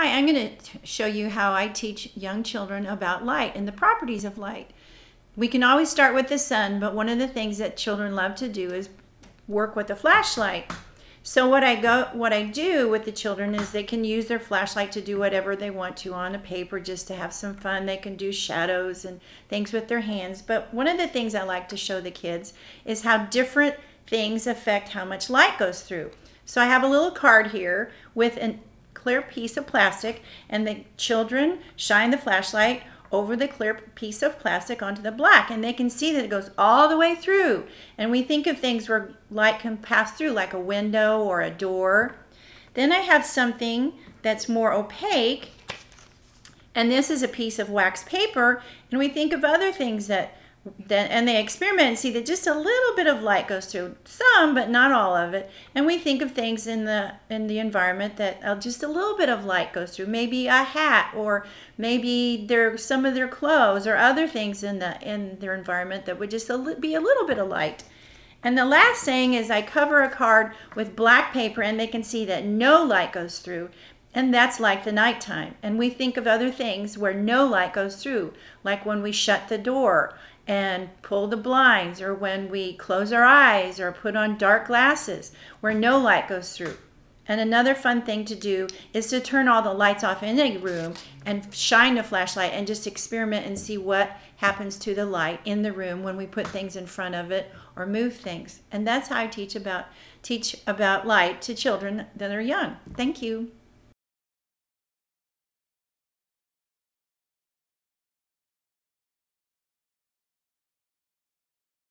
Hi, I'm going to show you how I teach young children about light and the properties of light. We can always start with the sun, but one of the things that children love to do is work with a flashlight. So what I go what I do with the children is they can use their flashlight to do whatever they want to on a paper just to have some fun. They can do shadows and things with their hands. But one of the things I like to show the kids is how different things affect how much light goes through. So I have a little card here with an clear piece of plastic and the children shine the flashlight over the clear piece of plastic onto the black and they can see that it goes all the way through. And we think of things where light can pass through like a window or a door. Then I have something that's more opaque and this is a piece of wax paper and we think of other things that then and they experiment and see that just a little bit of light goes through some but not all of it. And we think of things in the in the environment that uh, just a little bit of light goes through. Maybe a hat or maybe there some of their clothes or other things in the in their environment that would just a, be a little bit of light. And the last thing is I cover a card with black paper and they can see that no light goes through. And that's like the nighttime. And we think of other things where no light goes through, like when we shut the door and pull the blinds, or when we close our eyes or put on dark glasses where no light goes through. And another fun thing to do is to turn all the lights off in a room and shine a flashlight and just experiment and see what happens to the light in the room when we put things in front of it or move things. And that's how I teach about teach about light to children that are young. Thank you.